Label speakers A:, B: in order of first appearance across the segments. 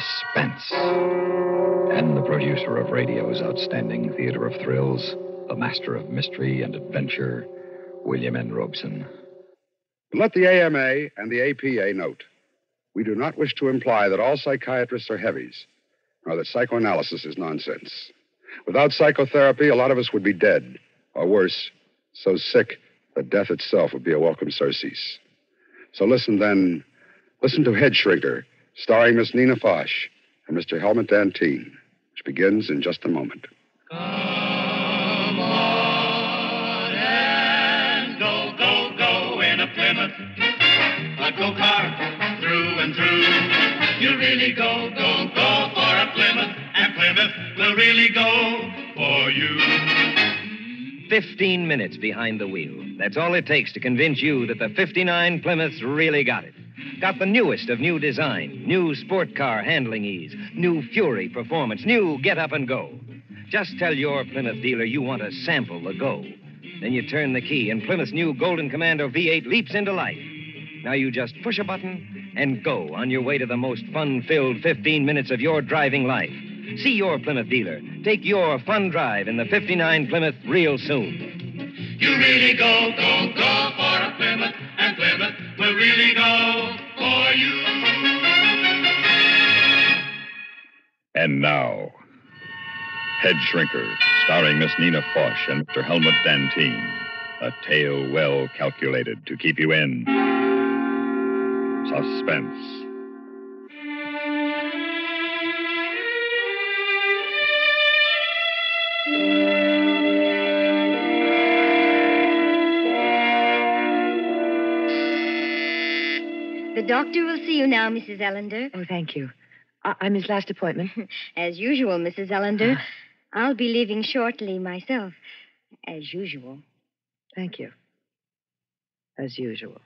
A: suspense. And the producer of radio's outstanding theater of thrills, the master of mystery and adventure, William N. Robson.
B: Let the AMA and the APA note we do not wish to imply that all psychiatrists are heavies, nor that psychoanalysis is nonsense. Without psychotherapy, a lot of us would be dead, or worse, so sick that death itself would be a welcome surcease. So listen then, listen to Head Shrinker, starring Miss Nina Foch and Mr. Helmut Dantine, which begins in just a moment.
C: Come on and go, go, go in a Plymouth, a go kart through and through. You really go, go, go for a Plymouth, and Plymouth will really go for you.
D: 15 minutes behind the wheel. That's all it takes to convince you that the 59 Plymouth's really got it. Got the newest of new design, new sport car handling ease, new Fury performance, new get up and go. Just tell your Plymouth dealer you want to sample the go. Then you turn the key, and Plymouth's new Golden Commando V8 leaps into life. Now you just push a button and go on your way to the most fun filled 15 minutes of your driving life. See your Plymouth dealer. Take your fun drive in the 59 Plymouth real soon.
C: You really go, go, go for a Plymouth, and Plymouth will really go for you.
A: And now, Head Shrinker, starring Miss Nina Foch and Mr. Helmut Dantine. A tale well calculated to keep you in suspense.
E: The doctor will see you now, Mrs. Ellender.
F: Oh, thank you. I- I'm his last appointment.
E: As usual, Mrs. Ellender. I'll be leaving shortly myself. As usual.
F: Thank you. As usual.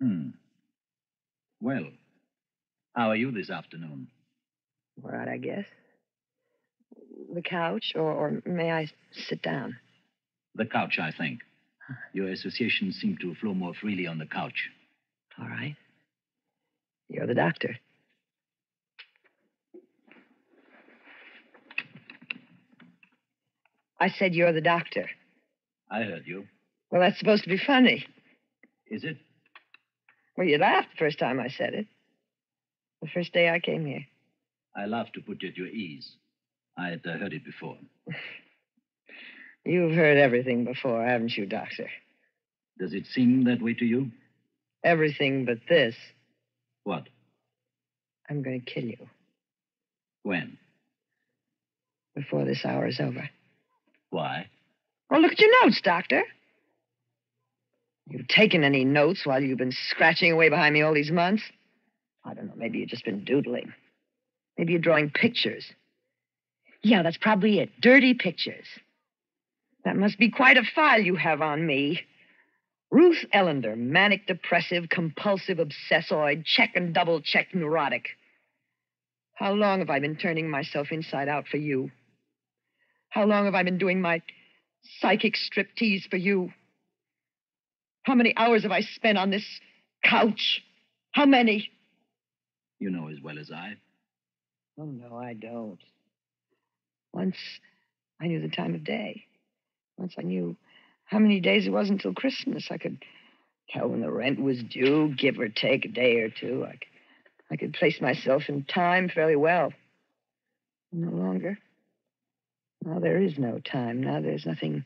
G: Hmm. Well, how are you this afternoon?
F: All right, I guess. The couch, or, or may I sit down?
G: The couch, I think. Your associations seem to flow more freely on the couch.
F: All right. You're the doctor. I said you're the doctor.
G: I heard you.
F: Well, that's supposed to be funny.
G: Is it?
F: Well, you laughed the first time I said it. The first day I came here.
G: I love to put you at your ease. I had uh, heard it before.
F: You've heard everything before, haven't you, Doctor?
G: Does it seem that way to you?
F: Everything but this.
G: What?
F: I'm going to kill you
G: When?
F: before this hour is over.
G: Why?
F: Oh, look at your notes, Doctor. You've taken any notes while you've been scratching away behind me all these months? I don't know. Maybe you've just been doodling. Maybe you're drawing pictures. Yeah, that's probably it. Dirty pictures. That must be quite a file you have on me. Ruth Ellender, manic depressive, compulsive obsessoid, check and double check neurotic. How long have I been turning myself inside out for you? How long have I been doing my psychic striptease for you? How many hours have I spent on this couch? How many?
G: You know as well as I.
F: Oh, no, I don't. Once I knew the time of day. Once I knew how many days it was until Christmas. I could tell when the rent was due, give or take a day or two. I could, I could place myself in time fairly well. No longer. Now there is no time. Now there's nothing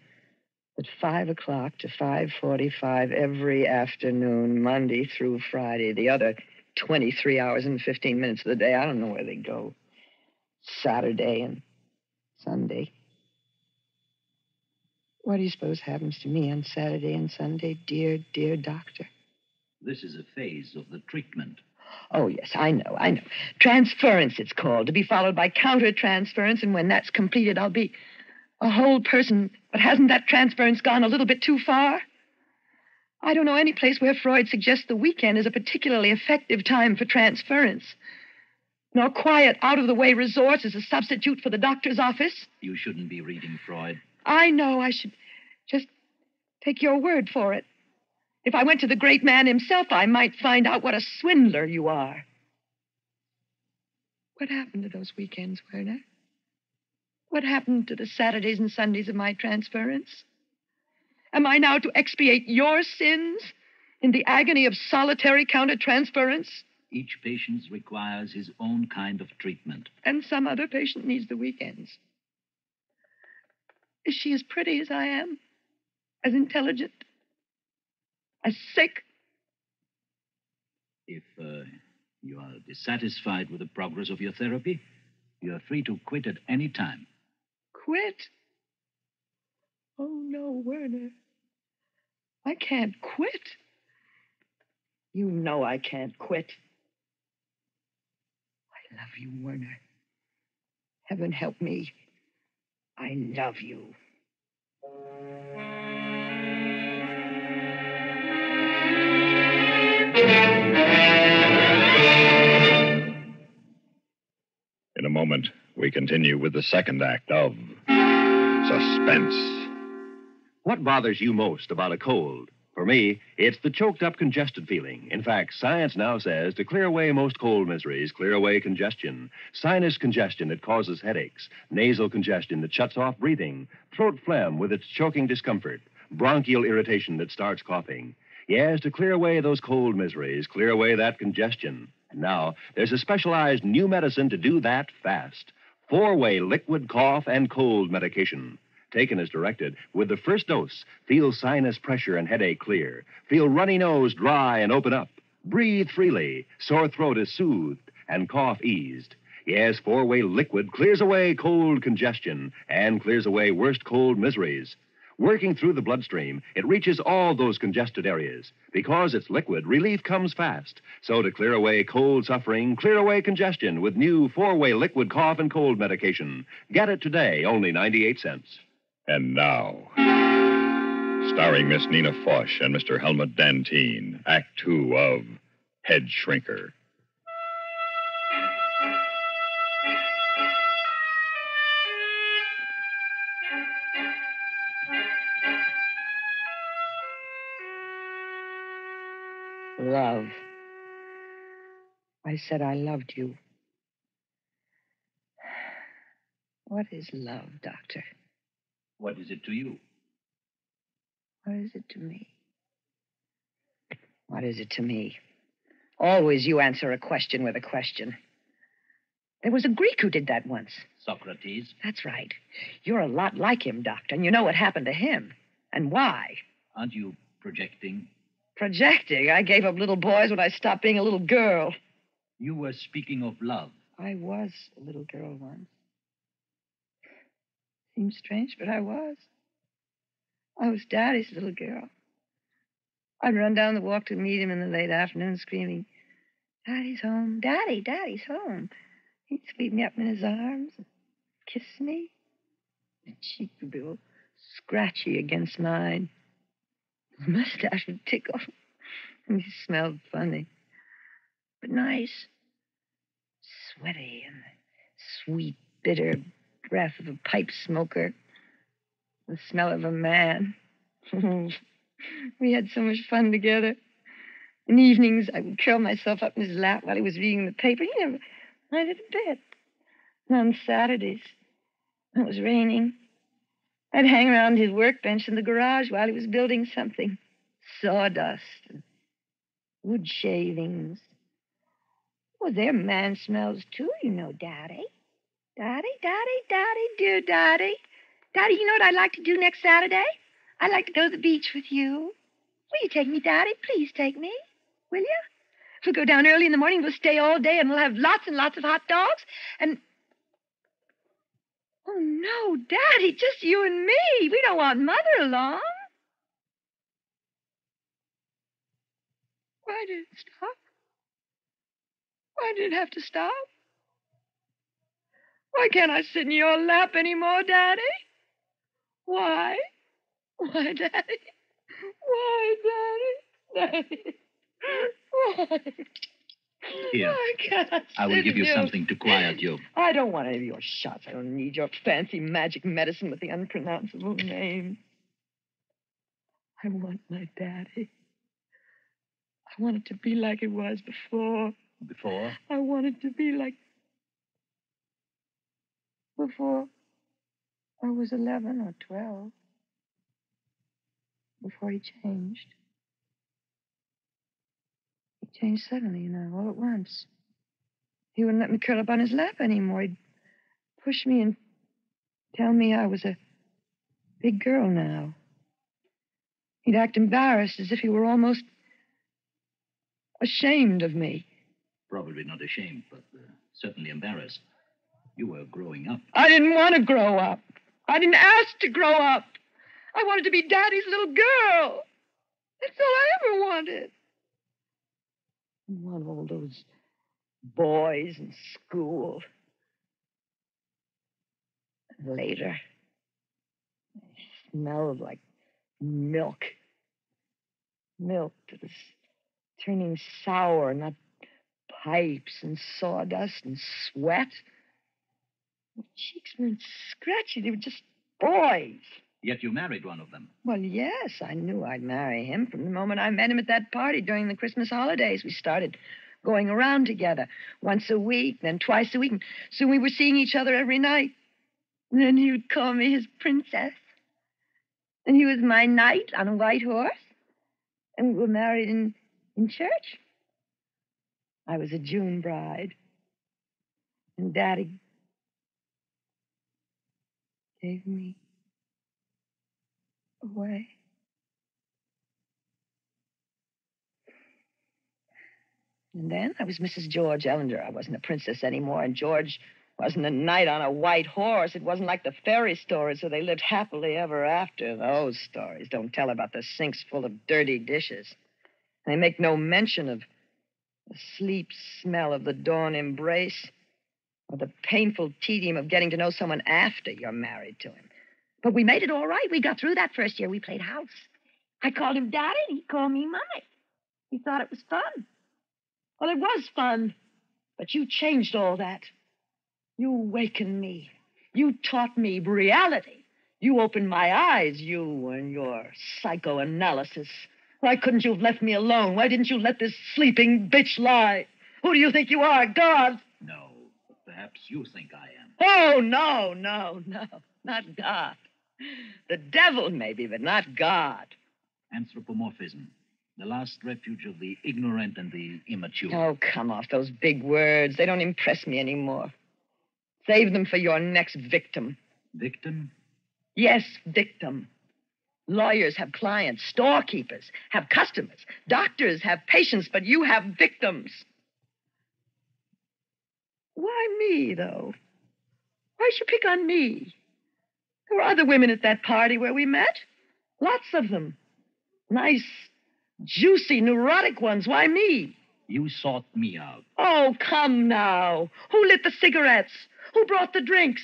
F: but five o'clock to five forty-five every afternoon, Monday through Friday. The other twenty-three hours and fifteen minutes of the day, I don't know where they go. Saturday and Sunday. What do you suppose happens to me on Saturday and Sunday, dear, dear doctor?
G: This is a phase of the treatment.
F: Oh, yes, I know, I know. Transference, it's called, to be followed by countertransference, and when that's completed, I'll be a whole person. But hasn't that transference gone a little bit too far? I don't know any place where Freud suggests the weekend is a particularly effective time for transference. Nor quiet, out of the way resorts as a substitute for the doctor's office.
G: You shouldn't be reading Freud.
F: I know I should just take your word for it. If I went to the great man himself, I might find out what a swindler you are. What happened to those weekends, Werner? What happened to the Saturdays and Sundays of my transference? Am I now to expiate your sins in the agony of solitary countertransference?
G: Each patient requires his own kind of treatment.
F: And some other patient needs the weekends. Is she as pretty as I am? As intelligent? As sick?
G: If uh, you are dissatisfied with the progress of your therapy, you are free to quit at any time.
F: Quit? Oh, no, Werner. I can't quit. You know I can't quit. I love you, Werner. Heaven help me. I love you.
A: In a moment, we continue with the second act of Suspense.
H: What bothers you most about a cold? For me, it's the choked up, congested feeling. In fact, science now says to clear away most cold miseries, clear away congestion. Sinus congestion that causes headaches, nasal congestion that shuts off breathing, throat phlegm with its choking discomfort, bronchial irritation that starts coughing. Yes, to clear away those cold miseries, clear away that congestion. And now, there's a specialized new medicine to do that fast. Four way liquid cough and cold medication. Taken as directed, with the first dose, feel sinus pressure and headache clear. Feel runny nose dry and open up. Breathe freely. Sore throat is soothed and cough eased. Yes, four way liquid clears away cold congestion and clears away worst cold miseries. Working through the bloodstream, it reaches all those congested areas. Because it's liquid, relief comes fast. So to clear away cold suffering, clear away congestion with new four-way liquid cough and cold medication. Get it today, only 98 cents.
A: And now, starring Miss Nina Foch and Mr. Helmut Dantine, Act Two of Head Shrinker.
F: Love. I said I loved you. What is love, Doctor?
G: What is it to you?
F: What is it to me? What is it to me? Always you answer a question with a question. There was a Greek who did that once.
G: Socrates?
F: That's right. You're a lot like him, Doctor, and you know what happened to him and why.
G: Aren't you projecting?
F: Projecting. I gave up little boys when I stopped being a little girl.
G: You were speaking of love.
F: I was a little girl once. Seems strange, but I was. I was Daddy's little girl. I'd run down the walk to meet him in the late afternoon, screaming, Daddy's home, Daddy, Daddy's home. He'd sweep me up in his arms and kiss me. His cheek would be all scratchy against mine. His mustache would tickle. And he smelled funny, but nice. Sweaty and sweet, bitter breath of a pipe smoker. The smell of a man. we had so much fun together. In the evenings, I would curl myself up in his lap while he was reading the paper. He never minded a bit. And on Saturdays, when it was raining, I'd hang around his workbench in the garage while he was building something sawdust and wood shavings. Well, they're man smells too, you know, Daddy. Daddy, Daddy, Daddy, dear Daddy. Daddy, you know what I'd like to do next Saturday? I'd like to go to the beach with you. Will you take me, Daddy? Please take me. Will you? We'll go down early in the morning. We'll stay all day and we'll have lots and lots of hot dogs. And. Oh, no, Daddy, just you and me. We don't want Mother along. Why did it stop? Why did it have to stop? Why can't I sit in your lap anymore, Daddy? Why? Why, Daddy? Why, Daddy? Daddy? Why?
G: Here.
F: Why can't I,
G: I will give
F: in
G: you something to quiet you.
F: I don't want any of your shots. I don't need your fancy magic medicine with the unpronounceable name. I want my daddy. I want it to be like it was before.
G: Before?
F: I want it to be like before I was 11 or 12. Before he changed. He changed suddenly, you know, all at once. He wouldn't let me curl up on his lap anymore. He'd push me and tell me I was a big girl now. He'd act embarrassed as if he were almost ashamed of me.
G: Probably not ashamed, but uh, certainly embarrassed. You were growing up.
F: I didn't want to grow up. I didn't ask to grow up. I wanted to be Daddy's little girl. That's all I ever wanted. I want all those boys in school. Later, I smelled like milk. Milk that was turning sour, not pipes and sawdust and sweat. My cheeks weren't scratchy, they were just boys.
G: Yet you married one of them.
F: Well, yes, I knew I'd marry him from the moment I met him at that party during the Christmas holidays. We started going around together once a week, then twice a week, and soon we were seeing each other every night. And then he would call me his princess. And he was my knight on a white horse. And we were married in, in church. I was a June bride. And Daddy gave me away. And then I was Mrs. George Ellender. I wasn't a princess anymore, and George wasn't a knight on a white horse. It wasn't like the fairy stories where they lived happily ever after. Those stories don't tell about the sinks full of dirty dishes. They make no mention of the sleep smell of the dawn embrace or the painful tedium of getting to know someone after you're married to him. But we made it all right. We got through that first year. We played house. I called him Daddy, and he called me Mommy. He thought it was fun. Well, it was fun. But you changed all that. You awakened me. You taught me reality. You opened my eyes, you and your psychoanalysis. Why couldn't you have left me alone? Why didn't you let this sleeping bitch lie? Who do you think you are, God?
G: Perhaps you think I am.
F: Oh, no, no, no. Not God. The devil, maybe, but not God.
G: Anthropomorphism, the last refuge of the ignorant and the immature.
F: Oh, come off those big words. They don't impress me anymore. Save them for your next victim.
G: Victim?
F: Yes, victim. Lawyers have clients, storekeepers have customers, doctors have patients, but you have victims. Why me, though? Why'd you pick on me? There were other women at that party where we met. Lots of them. Nice, juicy, neurotic ones. Why me?
G: You sought me out.
F: Oh, come now. Who lit the cigarettes? Who brought the drinks?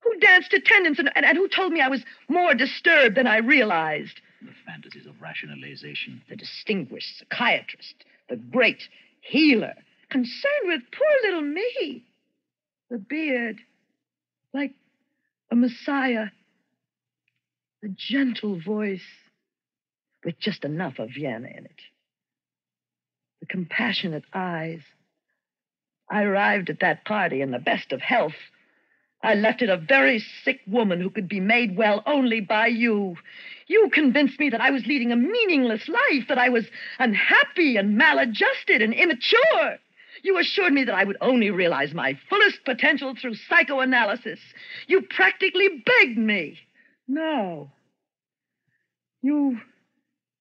F: Who danced attendance and, and, and who told me I was more disturbed than I realized?
G: The fantasies of rationalization.
F: The distinguished psychiatrist, the great healer, concerned with poor little me. The beard, like a messiah. The gentle voice, with just enough of Vienna in it. The compassionate eyes. I arrived at that party in the best of health. I left it a very sick woman who could be made well only by you. You convinced me that I was leading a meaningless life, that I was unhappy and maladjusted and immature. You assured me that I would only realize my fullest potential through psychoanalysis. You practically begged me. No. You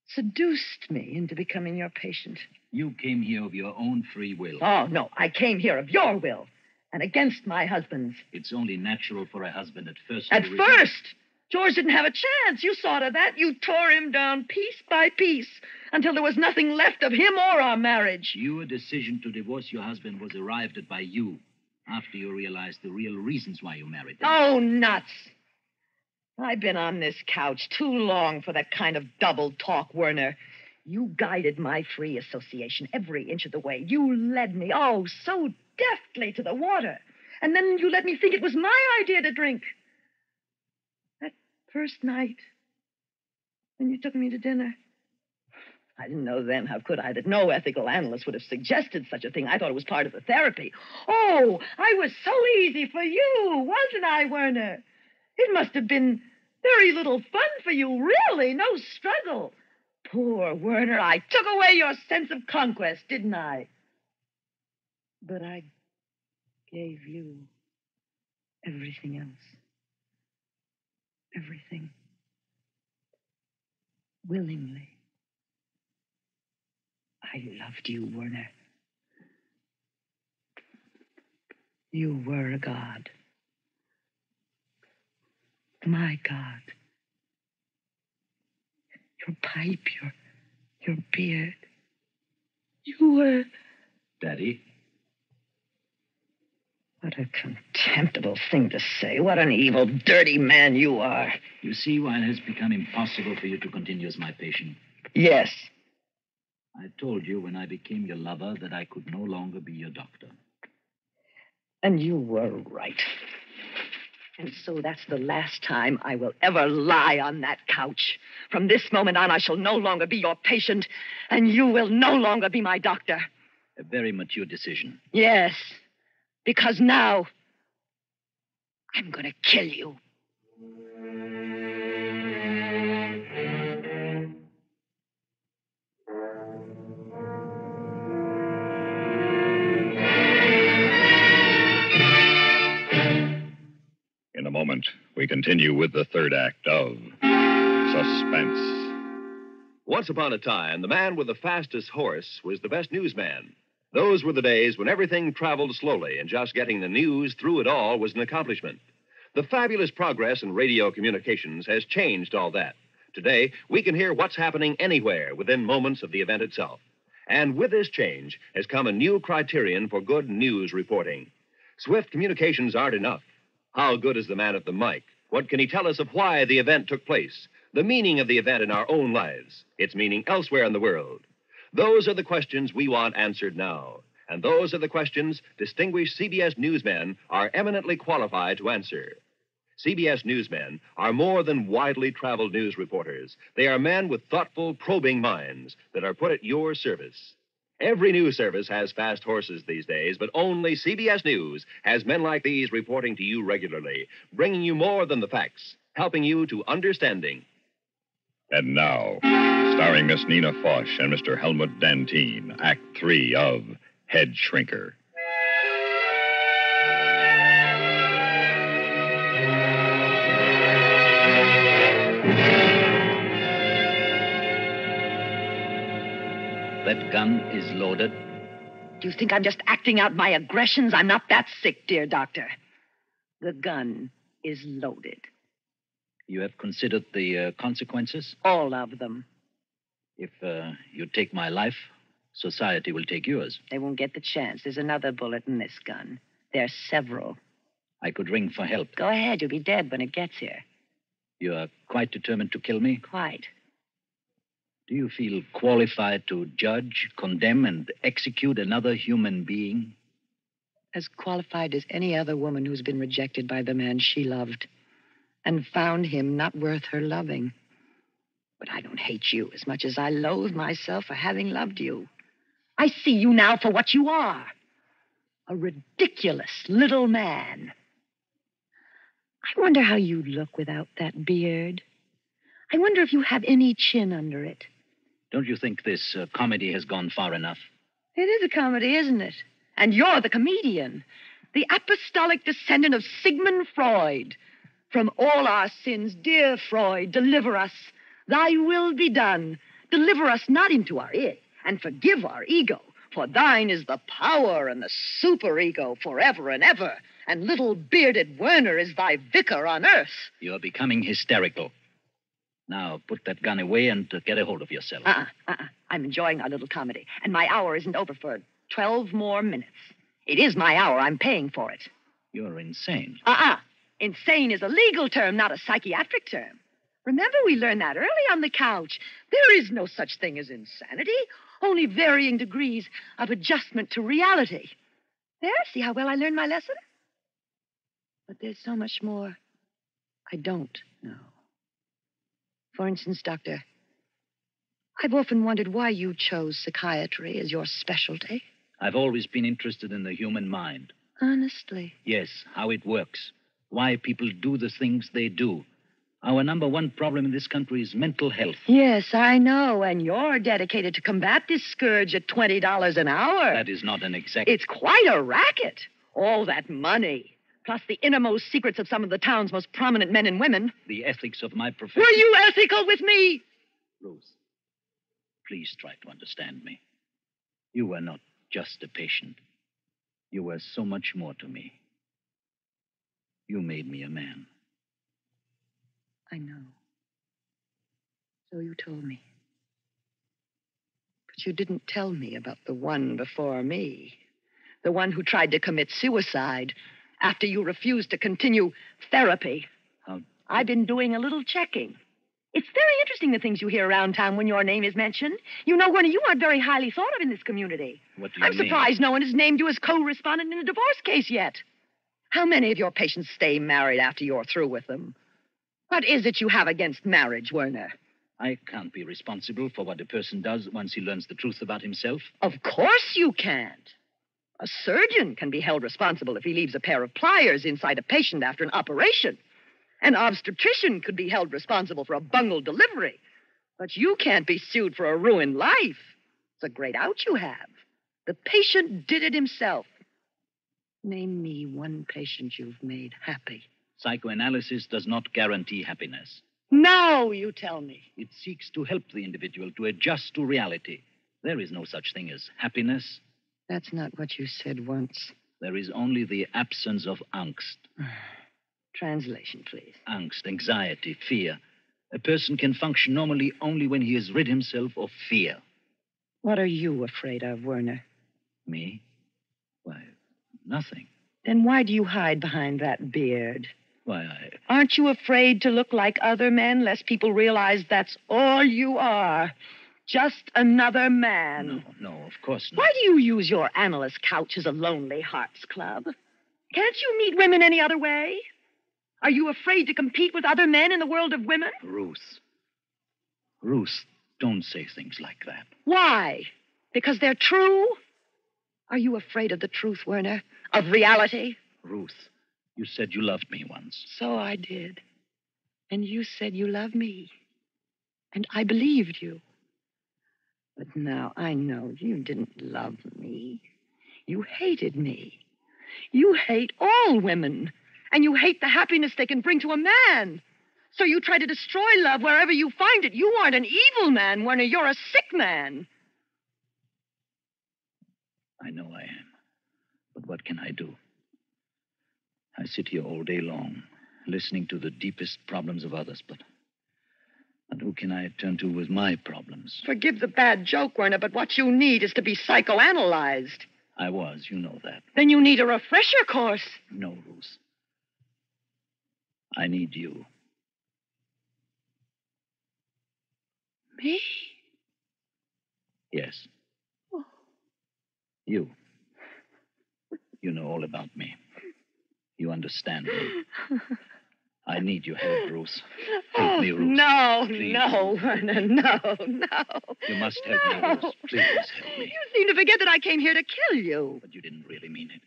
F: seduced me into becoming your patient.
G: You came here of your own free will.
F: Oh, no, I came here of your will and against my husband's.
G: It's only natural for a husband at first.
F: At first, George didn't have a chance. You saw to that. You tore him down piece by piece until there was nothing left of him or our marriage.
G: Your decision to divorce your husband was arrived at by you after you realized the real reasons why you married him.
F: Oh, nuts. I've been on this couch too long for that kind of double talk, Werner. You guided my free association every inch of the way. You led me, oh, so deftly to the water. And then you let me think it was my idea to drink. First night, when you took me to dinner, I didn't know then, how could I, that no ethical analyst would have suggested such a thing. I thought it was part of the therapy. Oh, I was so easy for you, wasn't I, Werner? It must have been very little fun for you, really. No struggle. Poor Werner, I took away your sense of conquest, didn't I? But I gave you everything else. Everything. Willingly. I loved you, Werner. You were a god. My God. Your pipe, your your beard. You were
G: Daddy,
F: what a contemptible thing to say. What an evil, dirty man you are.
G: you see why it has become impossible for you to continue as my patient.
F: Yes.
G: I told you when I became your lover that I could no longer be your doctor.
F: And you were right. And so that's the last time I will ever lie on that couch. From this moment on, I shall no longer be your patient, and you will no longer be my doctor.
G: A very mature decision.
F: Yes, because now I'm going to kill you.
A: In a moment, we continue with the third act of Suspense.
H: Once upon a time, the man with the fastest horse was the best newsman. Those were the days when everything traveled slowly, and just getting the news through it all was an accomplishment. The fabulous progress in radio communications has changed all that. Today, we can hear what's happening anywhere within moments of the event itself. And with this change has come a new criterion for good news reporting. Swift communications aren't enough. How good is the man at the mic? What can he tell us of why the event took place? The meaning of the event in our own lives, its meaning elsewhere in the world. Those are the questions we want answered now. And those are the questions distinguished CBS newsmen are eminently qualified to answer. CBS newsmen are more than widely traveled news reporters. They are men with thoughtful, probing minds that are put at your service. Every news service has fast horses these days, but only CBS News has men like these reporting to you regularly, bringing you more than the facts, helping you to understanding.
A: And now, starring Miss Nina Foch and Mr. Helmut Dantine, Act Three of Head Shrinker.
G: That gun is loaded.
F: Do you think I'm just acting out my aggressions? I'm not that sick, dear doctor. The gun is loaded.
G: You have considered the uh, consequences?
F: All of them.
G: If uh, you take my life, society will take yours.
F: They won't get the chance. There's another bullet in this gun. There are several.
G: I could ring for help.
F: Go ahead. You'll be dead when it gets here.
G: You are quite determined to kill me?
F: Quite.
G: Do you feel qualified to judge, condemn, and execute another human being?
F: As qualified as any other woman who's been rejected by the man she loved and found him not worth her loving. But I don't hate you as much as I loathe myself for having loved you. I see you now for what you are a ridiculous little man. I wonder how you'd look without that beard. I wonder if you have any chin under it.
G: Don't you think this uh, comedy has gone far enough?
F: It is a comedy, isn't it? And you're the comedian, the apostolic descendant of Sigmund Freud. From all our sins, dear Freud, deliver us. Thy will be done. Deliver us not into our it, and forgive our ego. For thine is the power and the superego forever and ever. And little bearded Werner is thy vicar on earth.
G: You are becoming hysterical. Now, put that gun away and uh, get a hold of yourself.
F: Uh-uh, uh-uh. I'm enjoying our little comedy, and my hour isn't over for 12 more minutes. It is my hour. I'm paying for it.
G: You're insane.
F: Uh-uh. Insane is a legal term, not a psychiatric term. Remember, we learned that early on the couch. There is no such thing as insanity, only varying degrees of adjustment to reality. There, see how well I learned my lesson? But there's so much more I don't know. For instance, Doctor, I've often wondered why you chose psychiatry as your specialty.
G: I've always been interested in the human mind.
F: Honestly.
G: Yes, how it works. Why people do the things they do. Our number one problem in this country is mental health.
F: Yes, I know. And you're dedicated to combat this scourge at $20 an hour.
G: That is not an exact.
F: It's quite a racket. All that money, plus the innermost secrets of some of the town's most prominent men and women.
G: the ethics of my profession.
F: Were you ethical with me?
G: Ruth, please try to understand me. You were not just a patient. You were so much more to me. You made me a man.
F: I know. So you told me. But you didn't tell me about the one before me. The one who tried to commit suicide after you refused to continue therapy.
G: How-
F: I've been doing a little checking. It's very interesting the things you hear around town when your name is mentioned. You know, Werner, you aren't very highly thought of in this community.
G: What do you
F: I'm
G: mean?
F: surprised no one has named you as co-respondent in a divorce case yet. How many of your patients stay married after you're through with them? What is it you have against marriage, Werner?
G: I can't be responsible for what a person does once he learns the truth about himself.
F: Of course you can't. A surgeon can be held responsible if he leaves a pair of pliers inside a patient after an operation. An obstetrician could be held responsible for a bungled delivery. But you can't be sued for a ruined life. It's a great out you have. The patient did it himself. Name me one patient you've made happy.
G: Psychoanalysis does not guarantee happiness.
F: Now you tell me.
G: It seeks to help the individual to adjust to reality. There is no such thing as happiness.
F: That's not what you said once.
G: There is only the absence of angst.
F: Translation, please.
G: Angst, anxiety, fear. A person can function normally only when he has rid himself of fear.
F: What are you afraid of, Werner?
G: Me? Nothing.
F: Then why do you hide behind that beard?
G: Why, I.
F: Aren't you afraid to look like other men, lest people realize that's all you are? Just another man.
G: No, no, of course not.
F: Why do you use your analyst couch as a lonely hearts club? Can't you meet women any other way? Are you afraid to compete with other men in the world of women?
G: Ruth. Ruth, don't say things like that.
F: Why? Because they're true? Are you afraid of the truth, Werner? Of reality?
G: Ruth, you said you loved me once.
F: So I did. And you said you love me. And I believed you. But now I know you didn't love me. You hated me. You hate all women. And you hate the happiness they can bring to a man. So you try to destroy love wherever you find it. You aren't an evil man, Werner. You're a sick man.
G: I know I am. But what can I do? I sit here all day long, listening to the deepest problems of others, but. But who can I turn to with my problems?
F: Forgive the bad joke, Werner, but what you need is to be psychoanalyzed.
G: I was, you know that.
F: Then you need a refresher course.
G: No, Ruth. I need you.
F: Me?
G: Yes.
F: Oh.
G: You. You know all about me. You understand me. I need your help, Ruth. Help
F: Oh,
G: me, Ruth.
F: no,
G: Please.
F: no, Werner, no, no.
G: You must help me,
F: No.
G: Ruth. Please help me.
F: You seem to forget that I came here to kill you.
G: But you didn't really mean it.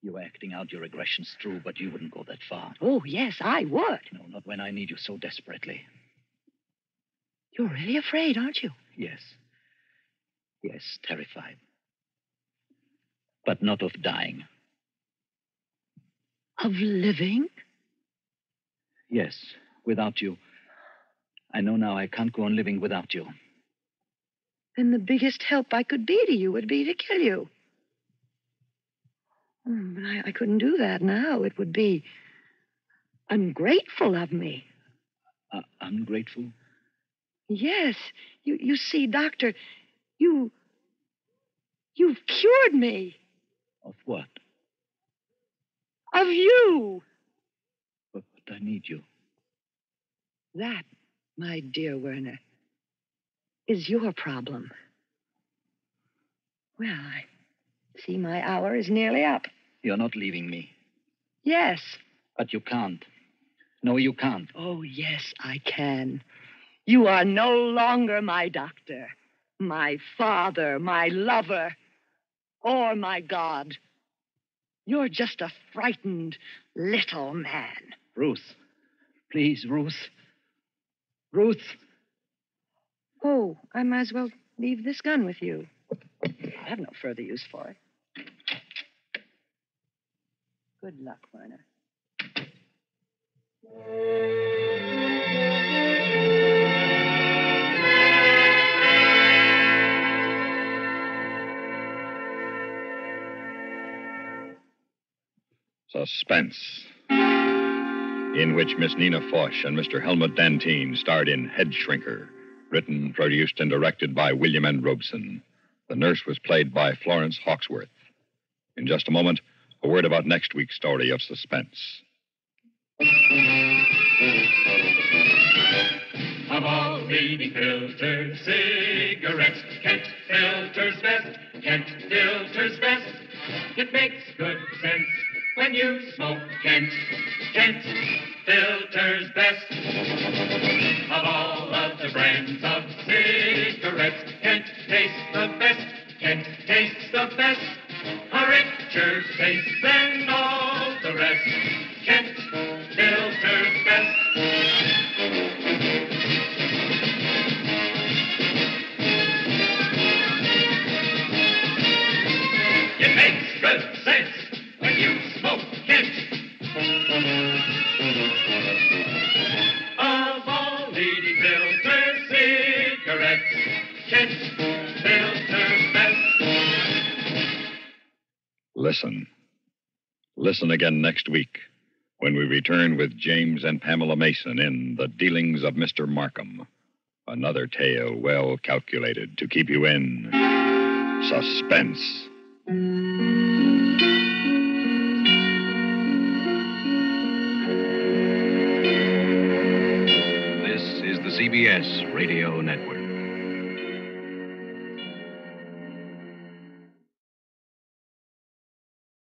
G: You were acting out your aggressions, true, but you wouldn't go that far.
F: Oh, yes, I would.
G: No, not when I need you so desperately.
F: You're really afraid, aren't you?
G: Yes. Yes, terrified. But not of dying.
F: Of living?
G: Yes, without you. I know now I can't go on living without you.
F: Then the biggest help I could be to you would be to kill you. Oh, but I, I couldn't do that now. It would be ungrateful of me.
G: Uh, ungrateful?
F: Yes. You, you see, Doctor, you. You've cured me.
G: Of what?
F: Of you.
G: But, but I need you.
F: That, my dear Werner, is your problem. Well, I see my hour is nearly up.
G: You're not leaving me.
F: Yes.
G: But you can't. No, you can't.
F: Oh, yes, I can. You are no longer my doctor, my father, my lover, or my God. You're just a frightened little man.
G: Ruth. Please, Ruth. Ruth.
F: Oh, I might as well leave this gun with you. I have no further use for it. Good luck, Werner.
A: Suspense. In which Miss Nina Foch and Mr. Helmut Dantine starred in Head Shrinker, written, produced, and directed by William N. Robson. The nurse was played by Florence Hawksworth. In just a moment, a word about next week's story of suspense.
C: Of all leading filters, cigarettes, Kent filters best. Kent filters best. It makes good when you smoke Kent. Kent filters best. Of all of the brands of cigarettes, Kent tastes the best. Kent tastes the best.
A: Listen. Listen again next week when we return with James and Pamela Mason in The Dealings of Mr. Markham. Another tale well calculated to keep you in suspense.
I: This is the CBS Radio Network.